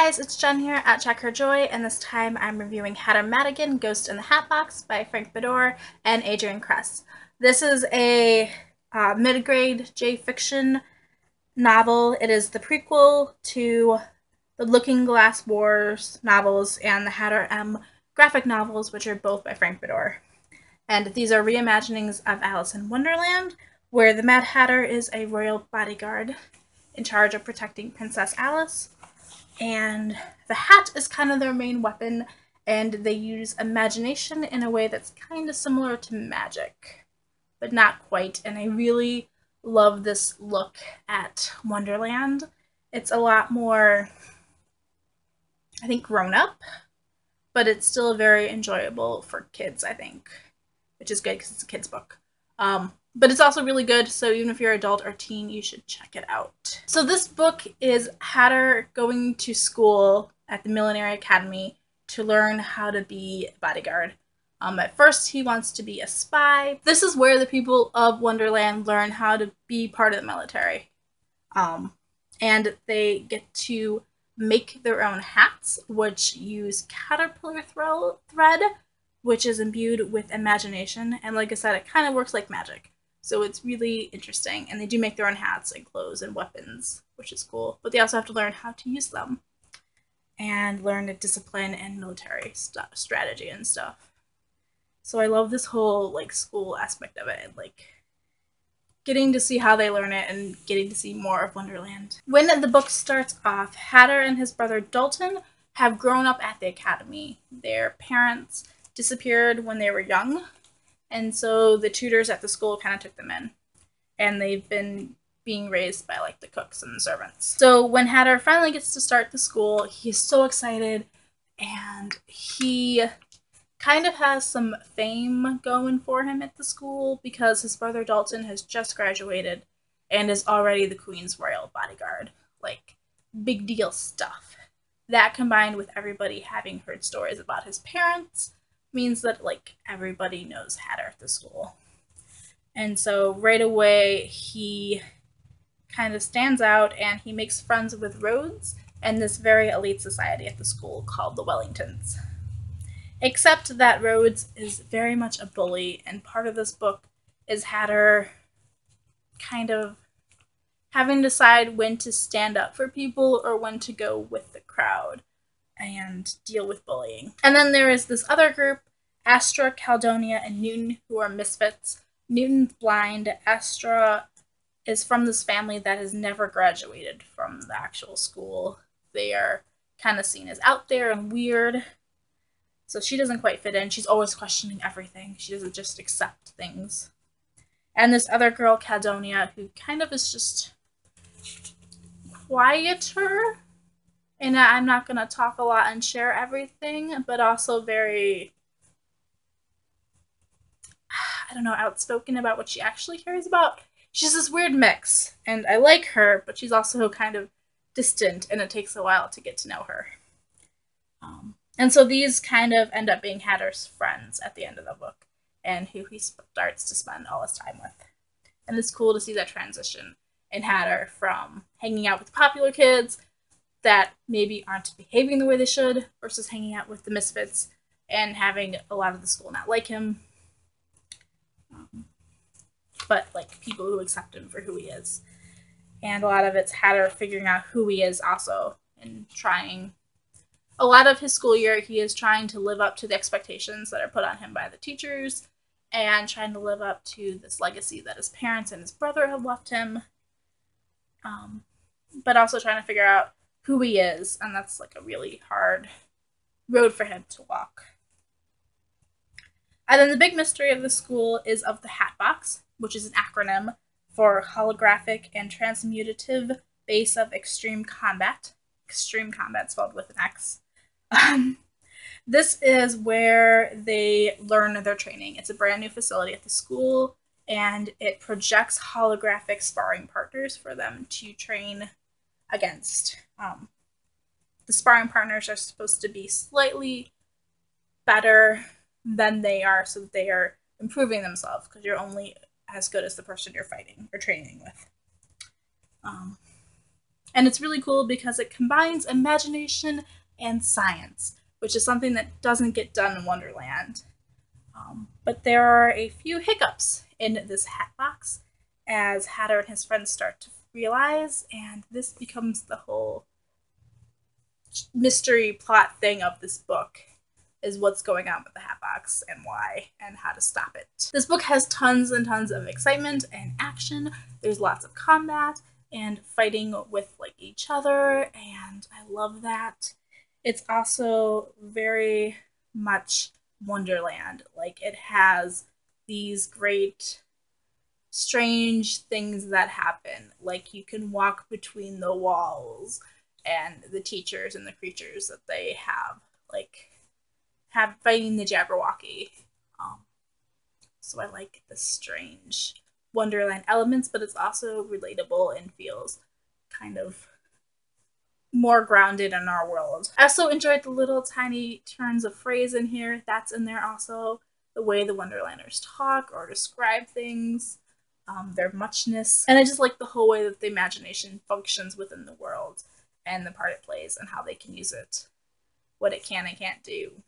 guys, it's Jen here at Check Her Joy, and this time I'm reviewing Hatter Madigan, Ghost in the Hatbox by Frank Beddor and Adrienne Kress. This is a uh, mid-grade J-fiction novel. It is the prequel to the Looking Glass Wars novels and the Hatter M graphic novels, which are both by Frank Beddor. And these are reimaginings of Alice in Wonderland, where the Mad Hatter is a royal bodyguard in charge of protecting Princess Alyss and the hat is kind of their main weapon and they use imagination in a way that's kind of similar to magic but not quite. And i really love this look at wonderland. It's a lot more i think grown up but it's still very enjoyable for kids i think which is good because it's a kids book. Um, but it's also really good. So even if you're an adult or teen, you should check it out. So this book is Hatter going to school at the Millinery Academy to learn how to be a bodyguard. Um, at first, he wants to be a spy. This is where the people of Wonderland learn how to be part of the military. Um, and they get to make their own hats, which use caterpillar thread, which is imbued with imagination. And like I said, it kind of works like magic. So it's really interesting. And they do make their own hats and clothes and weapons, which is cool. But they also have to learn how to use them and learn the discipline and military stuff, strategy and stuff. So I love this whole like school aspect of it and like getting to see how they learn it and getting to see more of Wonderland. When the book starts off, Hatter and his brother Dalton have grown up at the academy. Their parents disappeared when they were young, and so the tutors at the school kind of took them in. And they've been being raised by like the cooks and the servants. So when Hatter finally gets to start the school, he's so excited and he kind of has some fame going for him at the school because his brother Dalton has just graduated and is already the Queen's royal bodyguard. Like, big deal stuff. That combined with everybody having heard stories about his parents means that like everybody knows Hatter at the school. And so right away he kind of stands out and he makes friends with Rhodes and this very elite society at the school called the Wellingtons. Except that Rhodes is very much a bully, and part of this book is Hatter kind of having to decide when to stand up for people or when to go with the crowd and deal with bullying. And then there is this other group, Astra, Caldonia, and Newton, who are misfits. Newton's blind. Astra is from this family that has never graduated from the actual school. They are kind of seen as out there and weird. So she doesn't quite fit in. She's always questioning everything. She doesn't just accept things. And this other girl, Caldonia, who kind of is just quieter and I'm not going to talk a lot and share everything, but also very, I don't know, outspoken about what she actually cares about. She's this weird mix, and I like her, but she's also kind of distant, and it takes a while to get to know her. Um, and so these kind of end up being Hatter's friends at the end of the book, and who he starts to spend all his time with. And it's cool to see that transition in Hatter from hanging out with popular kids that maybe aren't behaving the way they should versus hanging out with the misfits and having a lot of the school not like him. Um, but like people who accept him for who he is. And a lot of it's Hatter figuring out who he is also and trying. A lot of his school year, he is trying to live up to the expectations that are put on him by the teachers and trying to live up to this legacy that his parents and his brother have left him. Um, but also trying to figure out who he is, and that's like a really hard road for him to walk. And then the big mystery of the school is of the Hatbox, which is an acronym for Holographic and Transmutative Base of Extreme Combat. Extreme Combat spelled with an X. Um, this is where they learn their training. It's a brand new facility at the school, and it projects holographic sparring partners for them to train against. Um, the sparring partners are supposed to be slightly better than they are so that they are improving themselves because you're only as good as the person you're fighting or training with. Um, And it's really cool because it combines imagination and science, which is something that doesn't get done in Wonderland. Um, but there are a few hiccups in this hat box as Hatter and his friends start to realize, and this becomes the whole mystery plot thing of this book is what's going on with the hat box and why and how to stop it. This book has tons and tons of excitement and action. There's lots of combat and fighting with like each other and I love that. It's also very much Wonderland. Like it has these great strange things that happen. Like you can walk between the walls and the teachers and the creatures that they have. Like have fighting the Jabberwocky. Um, so I like the strange Wonderland elements, but it's also relatable and feels kind of more grounded in our world. I also enjoyed the little tiny turns of phrase in here. That's in there also. The way the Wonderlanders talk or describe things, um, their muchness. And I just like the whole way that the imagination functions within the world and the part it plays and how they can use it, what it can and can't do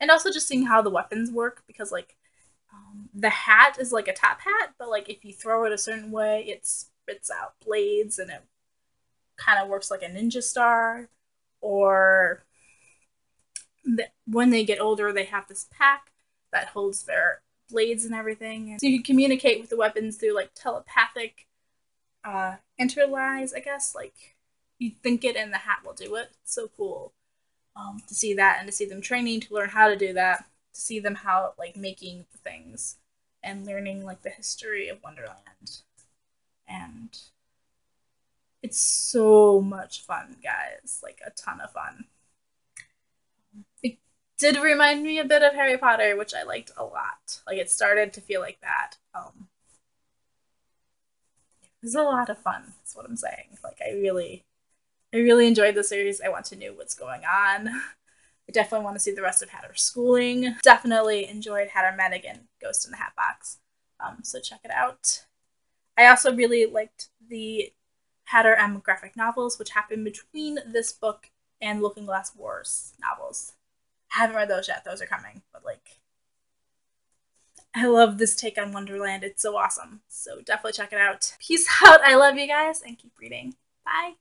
and also just seeing how the weapons work because like um, the hat is like a top hat, but like if you throw it a certain way, it spits out blades and it kind of works like a ninja star. Or the, when they get older, they have this pack that holds their blades and everything. And so you can communicate with the weapons through like telepathic uh, interlies, I guess. Like you think it and the hat will do it. It's so cool um, to see that and to see them training to learn how to do that, to see them how like making things and learning like the history of Wonderland. And it's so much fun, guys. Like a ton of fun. It did remind me a bit of Harry Potter, which I liked a lot. Like it started to feel like that. Um, it was a lot of fun. That's what I'm saying. Like I really I really enjoyed the series. I want to know what's going on. I definitely want to see the rest of Hatter's schooling. Definitely enjoyed Hatter Madigan, Ghost in the Hat Box. Um, so check it out. I also really liked the Hatter M graphic novels, which happened between this book and Looking Glass Wars novels. Haven't read those yet. Those are coming, but like, I love this take on Wonderland. It's so awesome. So definitely check it out. Peace out. I love you guys and keep reading. Bye.